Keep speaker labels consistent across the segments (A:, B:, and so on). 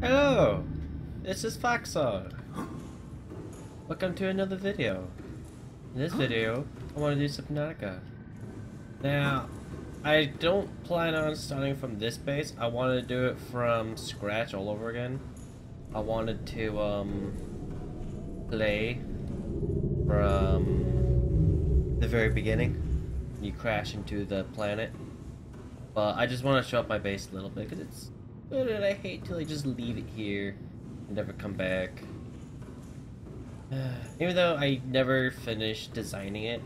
A: Hello, this is Foxar. Welcome to another video. In this video, I want to do Subnautica. Now, I don't plan on starting from this base. I want to do it from scratch all over again. I wanted to um, play from the very beginning. You crash into the planet. But I just want to show up my base a little bit because it's good and I hate to like just leave it here and never come back. Even though I never finished designing it,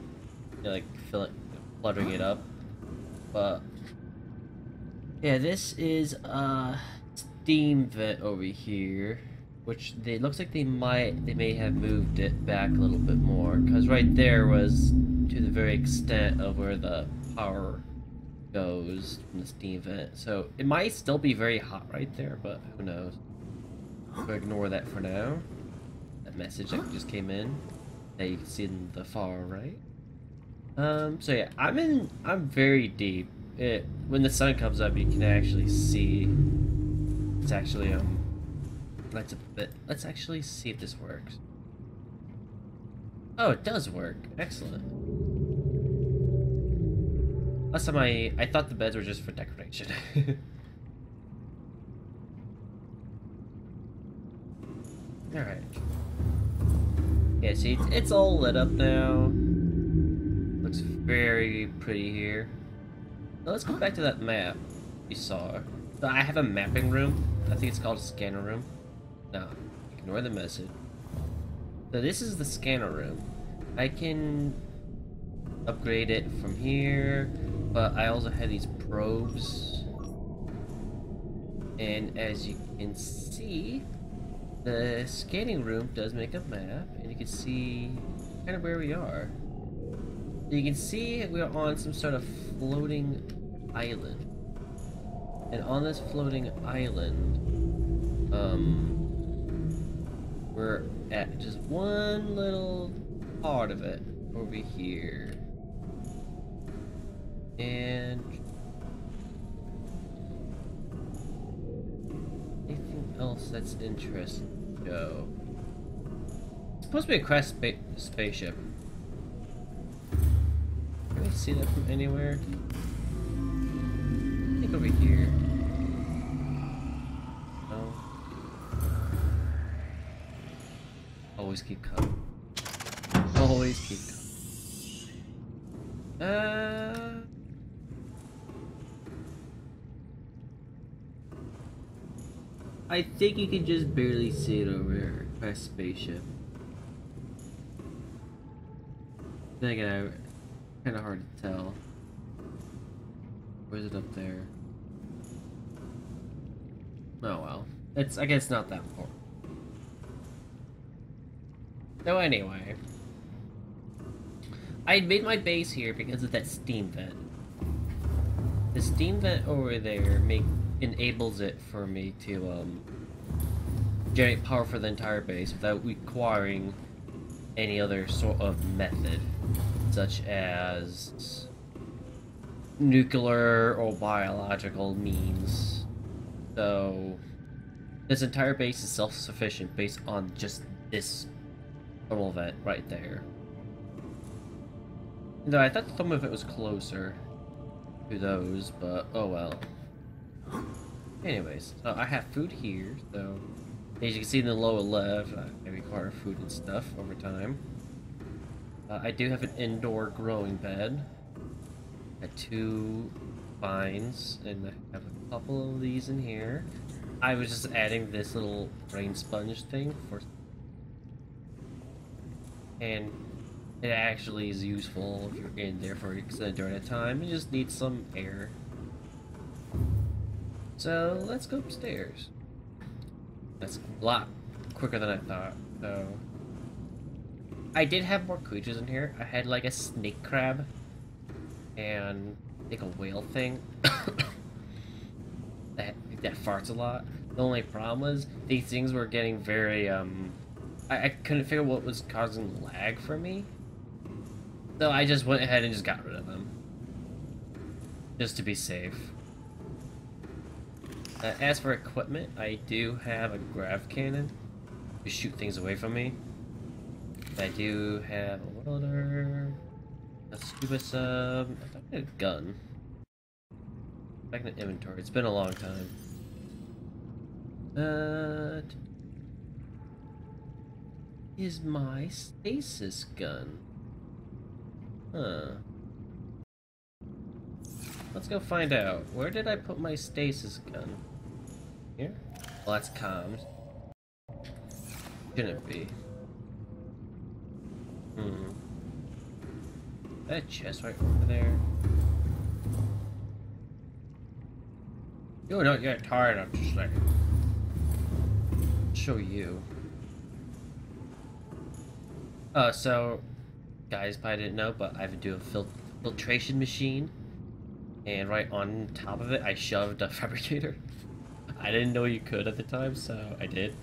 A: you know, like filling, cluttering it up. But yeah, this is a steam vent over here, which they looks like they might they may have moved it back a little bit more because right there was to the very extent of where the power goes from the steam vent. So it might still be very hot right there, but who knows? So ignore that for now. That message that just came in that you can see in the far right. Um, so yeah, I'm in, I'm very deep. It, when the sun comes up, you can actually see, it's actually, um, let's, let's actually see if this works. Oh, it does work. Excellent. Last time I, I thought the beds were just for decoration. Alright. Yeah, see, it's, it's all lit up now. Looks very pretty here. Let's go back to that map we saw. I have a mapping room. I think it's called a scanner room. No, ignore the message. So this is the scanner room. I can upgrade it from here, but I also have these probes. And as you can see, the scanning room does make a map, and you can see kind of where we are. You can see we are on some sort of floating island. And on this floating island, um, we're at just one little part of it over here. And anything else that's interesting? Go. It's supposed to be a crash spa spaceship. Can we see that from anywhere? I think over here. No. Always keep coming. Always keep coming. Uh. I think you can just barely see it over here by spaceship. Then again, kind of hard to tell. Where's it up there? Oh well. It's, I guess not that important. So anyway. I made my base here because of that steam vent. The steam vent over there make enables it for me to um, generate power for the entire base without requiring any other sort of method, such as nuclear or biological means. So, this entire base is self-sufficient based on just this thermal vent right there. Though I thought some of it was closer to those, but oh well. Anyways, so I have food here, so as you can see in the lower left, I require food and stuff over time. Uh, I do have an indoor growing bed. I have two vines, and I have a couple of these in here. I was just adding this little rain sponge thing for... And it actually is useful if you're in there for extended during a time. You just need some air so let's go upstairs. That's a lot quicker than I thought, though. I did have more creatures in here. I had like a snake crab and like a whale thing that that farts a lot. The only problem was these things were getting very um I, I couldn't figure what was causing lag for me. So I just went ahead and just got rid of them. Just to be safe. Uh, as for equipment, I do have a grav cannon to shoot things away from me. I do have a welder, a scuba sub, a gun. Back in the inventory. It's been a long time. Is my stasis gun? Huh. Let's go find out. Where did I put my stasis gun? Here? Well, that's comms. Shouldn't be. Hmm. That chest right over there. You don't get tired, I'm just like show you. Uh, so, guys probably didn't know, but I have do a fil filtration machine, and right on top of it, I shoved a fabricator. I didn't know you could at the time, so I did.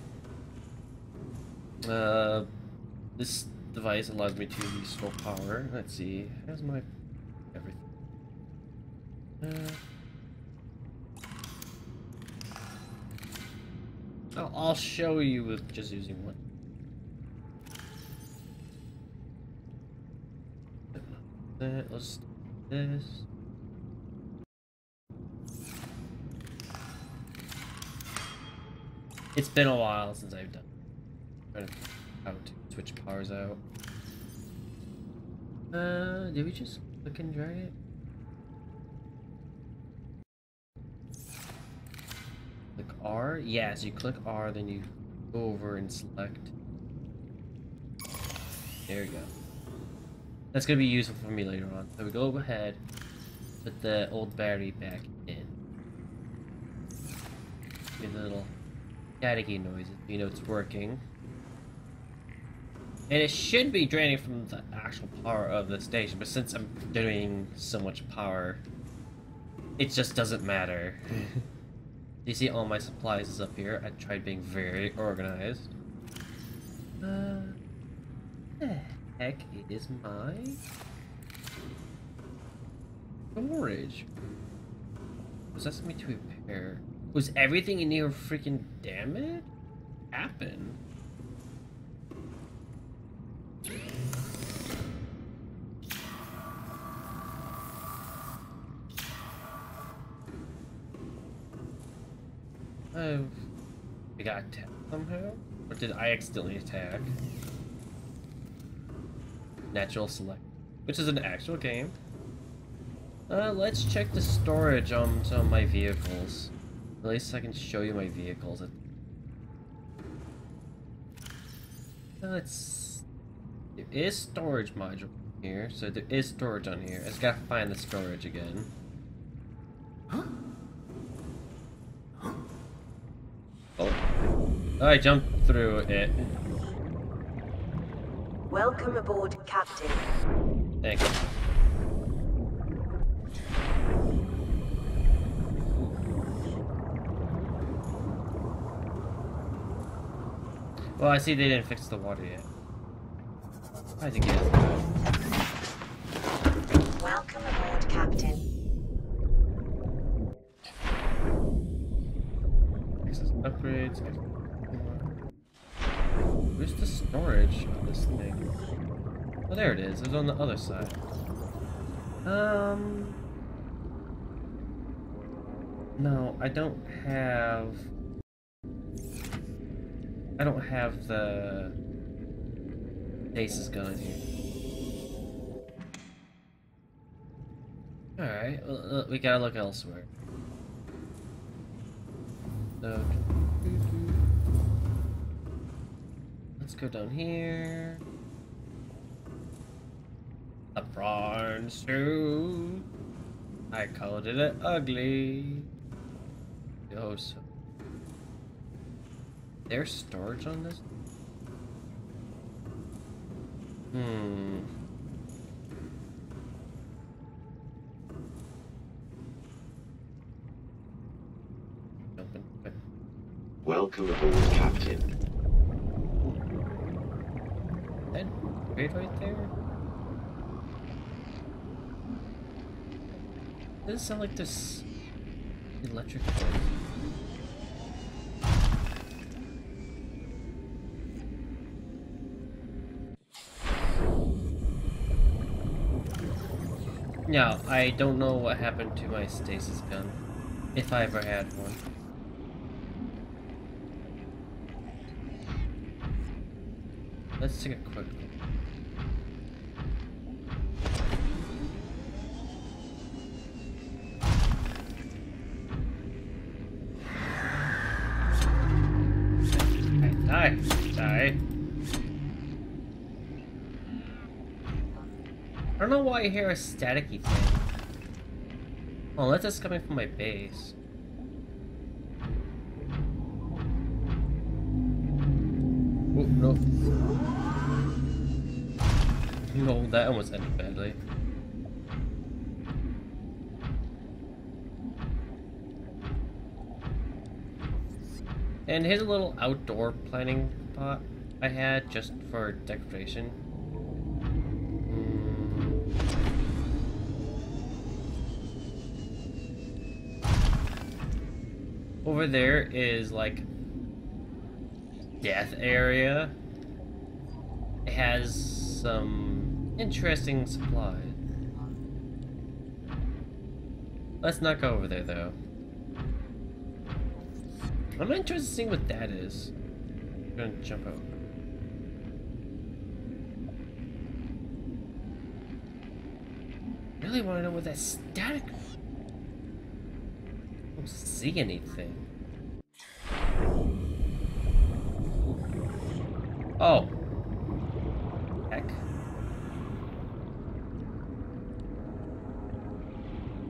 A: Uh, this device allows me to restore power. Let's see, how's my everything? Uh, I'll, I'll show you with just using one. Let's this. It's been a while since I've done how to switch powers out. Uh, did we just click and drag it? Click R? Yes, you click R, then you go over and select. There you go. That's gonna be useful for me later on. So we go ahead, put the old battery back in. Get a little staticky noises, you know it's working. And it should be draining from the actual power of the station, but since I'm doing so much power, it just doesn't matter. You see all my supplies is up here. I tried being very organized. Uh, the heck is my storage? That something to repair? Was everything in here freaking damaged? Happened. Oh. I got attacked somehow? Or did I accidentally attack? Natural Select. Which is an actual game. Uh, let's check the storage on some of my vehicles. At least I can show you my vehicles. Let's... There is storage module here, so there is storage on here. I just gotta find the storage again. Huh? Oh, I jumped through it.
B: Welcome aboard, Captain.
A: Thank you. Well, I see they didn't fix the water yet. I think it is.
B: Welcome aboard, Captain.
A: upgrades. Where's the storage of this thing? Oh, there it is. It's on the other side. Um. No, I don't have. I don't have the Aces gun here. Alright, well, uh, we gotta look elsewhere. So, let's go down here. A prawn suit. I called it ugly. Oh, so there's storage on this? Hmm.
C: Welcome aboard, Captain.
A: That right there? Does it sound like this electric? Yeah, I don't know what happened to my stasis gun. If I ever had one. Let's take a quick look. Don't know why I hear a staticky thing. Oh, unless it's coming from my base. Oh, no. No, that almost ended badly. And here's a little outdoor planning pot I had just for decoration. Over there is like death area. It has some interesting supplies. Let's not go over there though. I'm interested to see what that is. I'm gonna jump over. Really want to know what that static. I don't see anything. Oh. Heck.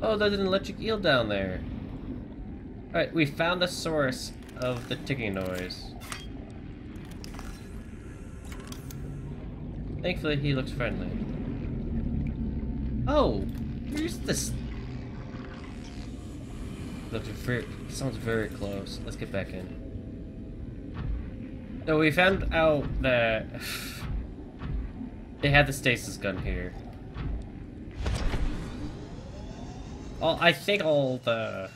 A: Oh, there's an electric eel down there. Alright, we found the source of the ticking noise. Thankfully, he looks friendly. Oh, Where's this. Looks very, sounds very close. Let's get back in. So we found out that they had the stasis gun here. All I think all the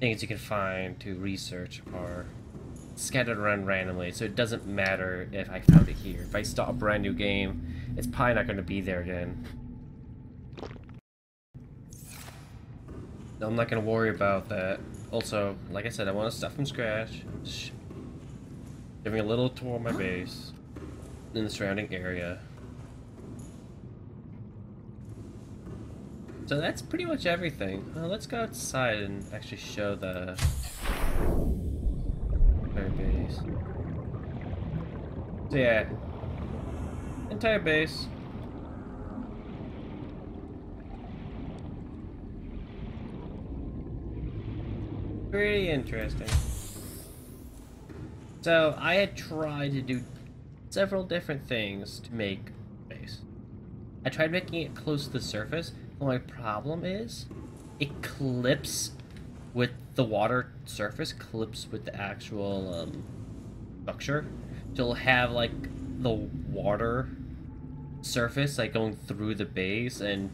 A: things you can find to research are scattered around randomly, so it doesn't matter if I found it here. If I start a brand new game, it's probably not going to be there again. I'm not going to worry about that. Also, like I said, I want to start from scratch. Giving a little tour of my base in the surrounding area. So that's pretty much everything. Uh, let's go outside and actually show the entire base. So yeah, entire base. Pretty interesting. So I had tried to do several different things to make base. I tried making it close to the surface, my problem is it clips with the water surface, clips with the actual um, structure. So you'll have like the water surface like going through the base and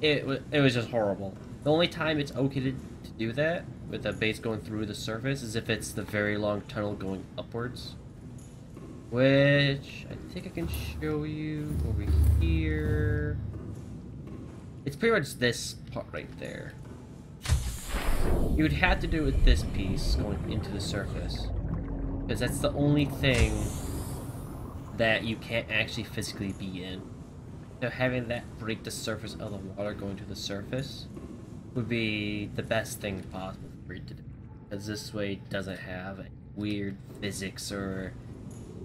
A: it, it was just horrible. The only time it's okay to, to do that with the base going through the surface is if it's the very long tunnel going upwards. Which I think I can show you over here. It's pretty much this part right there. You would have to do with this piece going into the surface. Because that's the only thing that you can't actually physically be in. So having that break the surface of the water going to the surface would be the best thing possible Because this way doesn't have weird physics or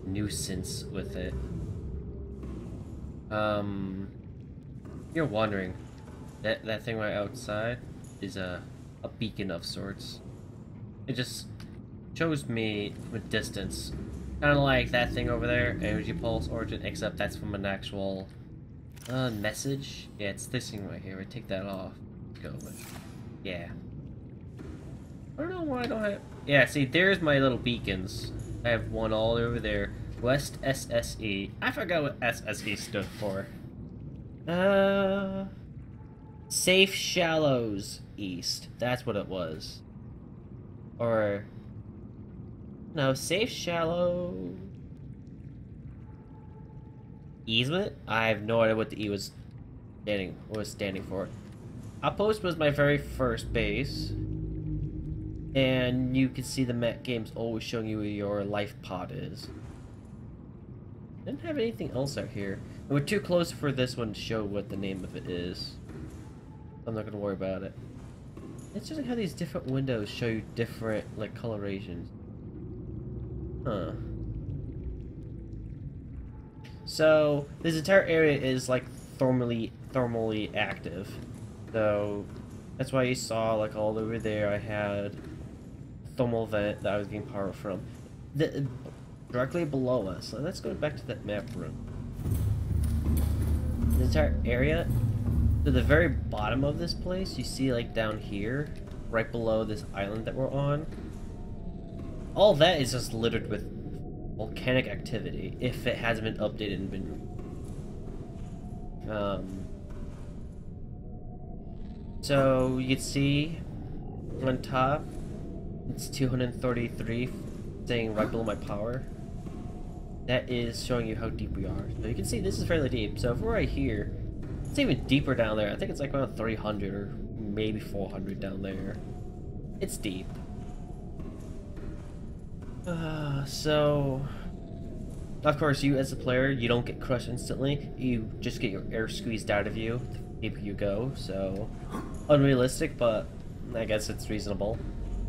A: nuisance with it. Um, you're wondering, that that thing right outside is a a beacon of sorts. It just shows me from a distance, kind of like that thing over there, energy pulse origin, except that's from an actual uh, message. Yeah, it's this thing right here. I take that off. Go with. Yeah. I don't know why I don't have. Yeah, see, there's my little beacons. I have one all over there. West SSE. I forgot what SSE stood for. Uh. Safe Shallows East. That's what it was. Or... No, Safe Shallow... Easement? I have no idea what the E was. standing was standing for. Outpost was my very first base, and you can see the map game's always showing you where your life pod is. Didn't have anything else out here. And we're too close for this one to show what the name of it is. I'm not gonna worry about it. It's just like how these different windows show you different like colorations. Huh. So this entire area is like thermally thermally active. So that's why you saw like all over there I had thermal vent that I was getting power from. The, directly below us. So let's go back to that map room. The entire area to the very bottom of this place, you see like down here, right below this island that we're on. All that is just littered with volcanic activity if it hasn't been updated and been um so you can see on top it's 233 saying right below my power. That is showing you how deep we are. So you can see this is fairly deep. So if we're right here it's even deeper down there. I think it's like around 300 or maybe 400 down there. It's deep. Uh, so, of course, you as a player, you don't get crushed instantly. You just get your air squeezed out of you the deeper you go. So, unrealistic, but I guess it's reasonable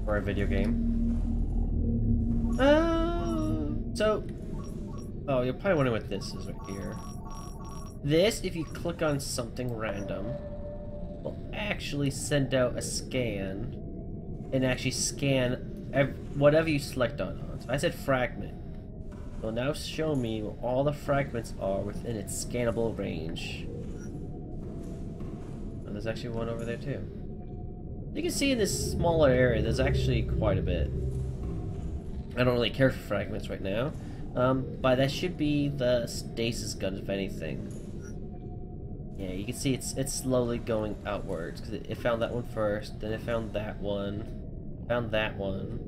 A: for a video game. Uh, so, oh, you're probably wondering what this is right here. This, if you click on something random, will actually send out a scan and actually scan whatever you select on. So I said fragment. It will now show me where all the fragments are within its scannable range. Oh, there's actually one over there too. You can see in this smaller area, there's actually quite a bit. I don't really care for fragments right now, um, but that should be the stasis gun, if anything. Yeah, you can see it's it's slowly going outwards because it, it found that one first, then it found that one, Found that one.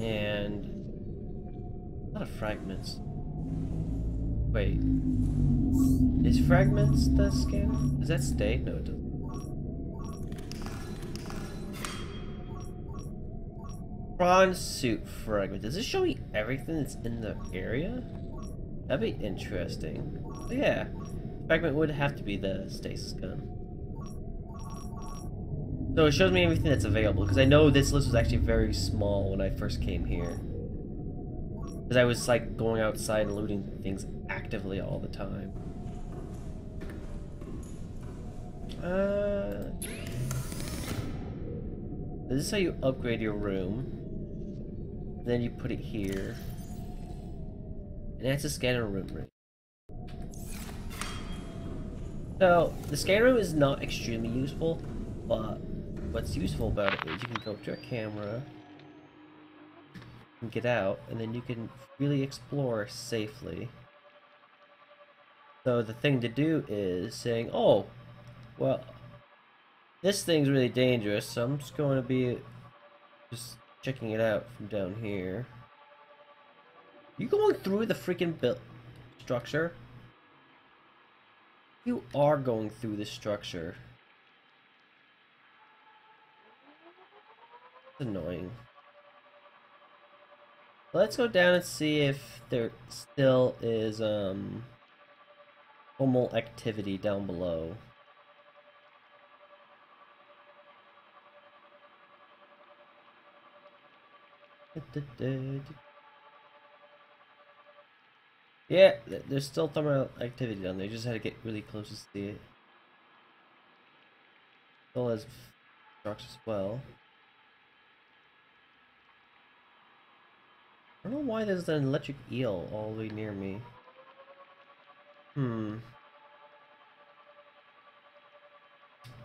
A: And... A lot of fragments. Wait. Is fragments the scan? Does that stay? No, it doesn't. Prawn suit fragment. Does this show me everything that's in the area? That'd be interesting. But yeah. Fragment would have to be the stasis gun. So it shows me everything that's available, because I know this list was actually very small when I first came here. Because I was, like, going outside and looting things actively all the time. Uh... This is how you upgrade your room. Then you put it here. And that's a scanner room? So, the scanner room is not extremely useful, but what's useful about it is you can go up to a camera and get out, and then you can really explore safely. So the thing to do is saying, oh, well, this thing's really dangerous, so I'm just going to be just checking it out from down here. You going through the freaking build structure? You are going through the structure. annoying. Let's go down and see if there still is um normal activity down below. Yeah, there's still thermal activity down there. You just had to get really close to see it. Still has rocks as well. I don't know why there's an electric eel all the way near me. Hmm.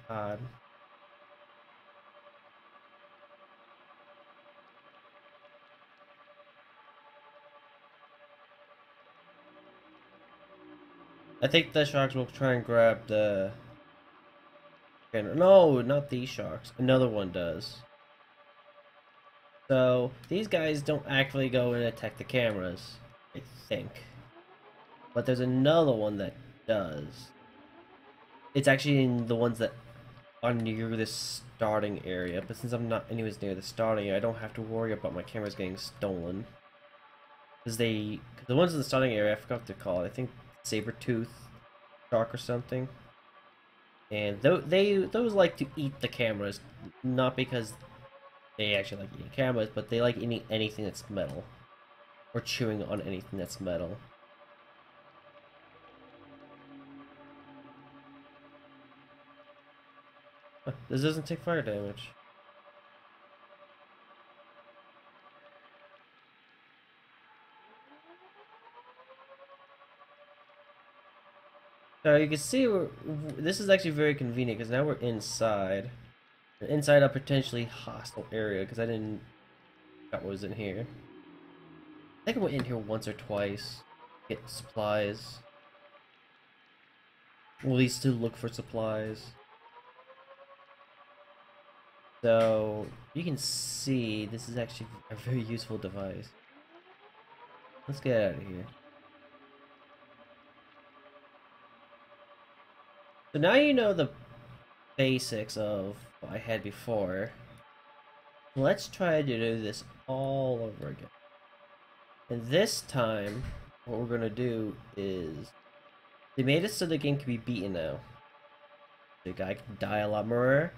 A: Odd. I think the sharks will try and grab the... No, not these sharks. Another one does. So, these guys don't actually go and attack the cameras, I think. But there's another one that does. it's actually in the ones that are near the starting area. But since I'm not anyways near the starting area, I don't have to worry about my cameras getting stolen. Because they, the ones in the starting area, I forgot what they're called. I think saber tooth shark or something. And th they those like to eat the cameras, not because they actually like eating cameras, but they like eating anything that's metal, or chewing on anything that's metal. This doesn't take fire damage. So you can see this is actually very convenient because now we're inside. Inside a potentially hostile area because I didn't that was in here. I think I went in here once or twice. Get supplies. At least to look for supplies. So you can see this is actually a very useful device. Let's get out of here. So now you know the basics of what I had before. Let's try to do this all over again. And this time, what we're gonna do is they made it so the game can be beaten now. The guy can die a lot more.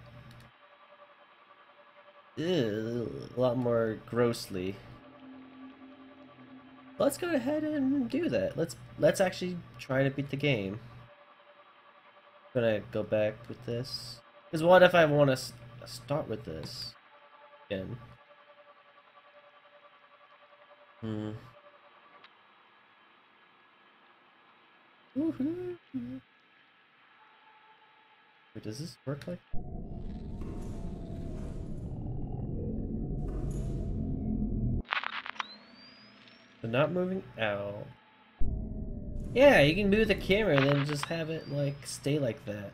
A: Ew, a lot more grossly. Let's go ahead and do that. Let's let's actually try to beat the game. Gonna go back with this. Because what if I want to start with this again? Hmm. Woohoo. Wait, does this work like? So not moving out. Yeah, you can move the camera and then just have it like stay like that.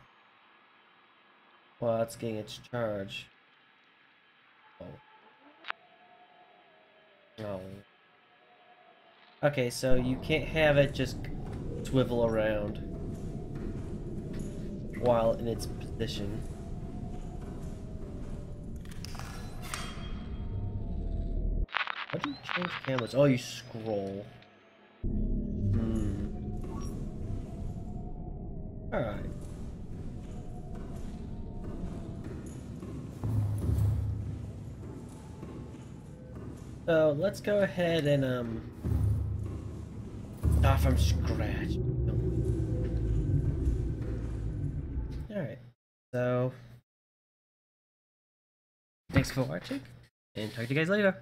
A: While it's getting its charge. Oh. Oh. Okay, so you can't have it just swivel around while in its position. How do you change cameras? Oh, you scroll. Alright. So let's go ahead and um start from scratch. Alright. So thanks for watching and talk to you guys later.